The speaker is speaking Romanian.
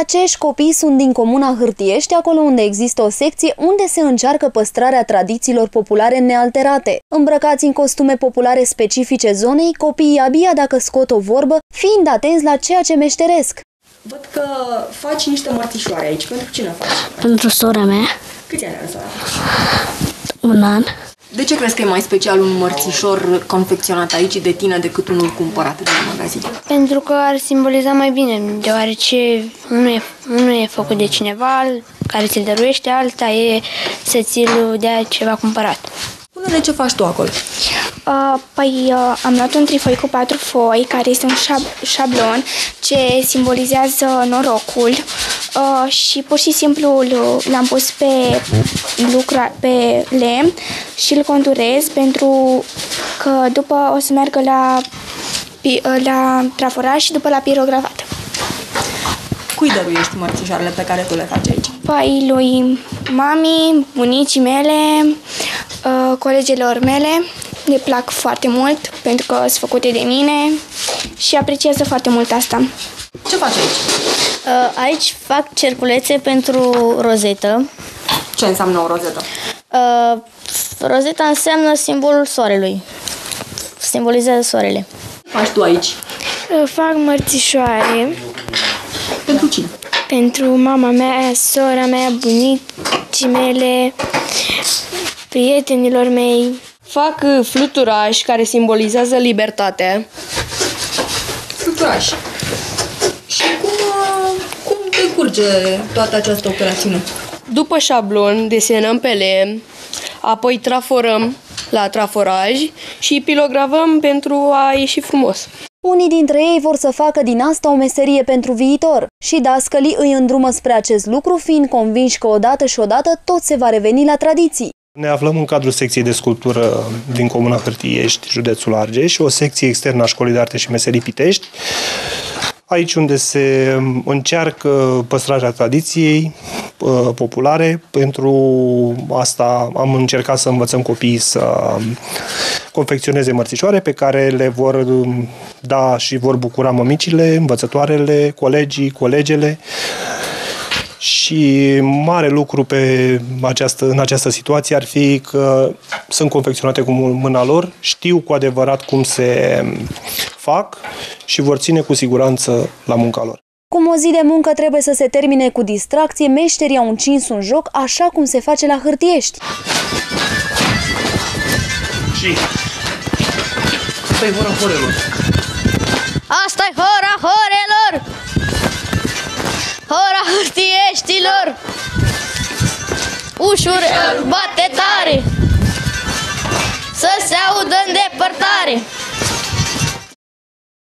Acești copii sunt din comuna Hârtiești, acolo unde există o secție unde se încearcă păstrarea tradițiilor populare nealterate. Îmbrăcați în costume populare specifice zonei, copiii abia dacă scot o vorbă, fiind atenți la ceea ce meșteresc. Văd că faci niște mărțișoare aici. Pentru cine faci? Pentru sora mea, Câți ani are sora? un an. De ce crezi că e mai special un mărțișor confecționat aici de tine decât unul cumpărat de la magazin? Pentru că ar simboliza mai bine, deoarece unul e, unul e făcut de cineva care ți-l dăruiește, alta e să ți-l dea ceva cumpărat. Spune-ne ce faci tu acolo. Uh, păi uh, am luat un trifoi cu patru foi, care este un șab- șablon ce simbolizează norocul uh, și pur și simplu l- l-am pus pe, lucra, pe lemn și îl conturez pentru că după o să meargă la, pi- uh, la traforat și după la pirografat. Cui dăruiești mărțișoarele pe care tu le faci aici? Păi lui mami, bunicii mele, uh, colegilor mele, le plac foarte mult pentru că sunt făcute de mine și apreciază foarte mult asta. Ce faci aici? Uh, Aici fac cerculețe pentru rozetă. Ce înseamnă o rozetă? Uh, Rozeta înseamnă simbolul soarelui. Simbolizează soarele. Faci tu aici? Fac mărțișoare Pentru cine? pentru mama mea, sora mea, bunicii mele, prietenilor mei. Fac uh, fluturași care simbolizează libertatea. Fluturaș. Și cum, uh, cum decurge toată această operațiune? După șablon desenăm pe lemn, apoi traforăm la traforaj și pilogravăm pentru a ieși frumos. Unii dintre ei vor să facă din asta o meserie pentru viitor și dascălii îi îndrumă spre acest lucru, fiind convinși că odată și odată tot se va reveni la tradiții. Ne aflăm în cadrul secției de sculptură din Comuna Hârtiești, județul Argeș, o secție externă a Școlii de Arte și Meserii Pitești, aici unde se încearcă păstrarea tradiției uh, populare. Pentru asta am încercat să învățăm copiii să confecționeze mărțișoare pe care le vor um, da și vor bucura mămicile, învățătoarele, colegii, colegele. Și mare lucru pe această, în această situație ar fi că sunt confecționate cu mâna lor, știu cu adevărat cum se fac și vor ține cu siguranță la munca lor. Cum o zi de muncă trebuie să se termine cu distracție, meșterii au încins un joc așa cum se face la hârtiești. Și asta e hora horelor. asta e hora horelor! Hora hârtieștilor! Ușurel bate tare! Să se audă în depărtare!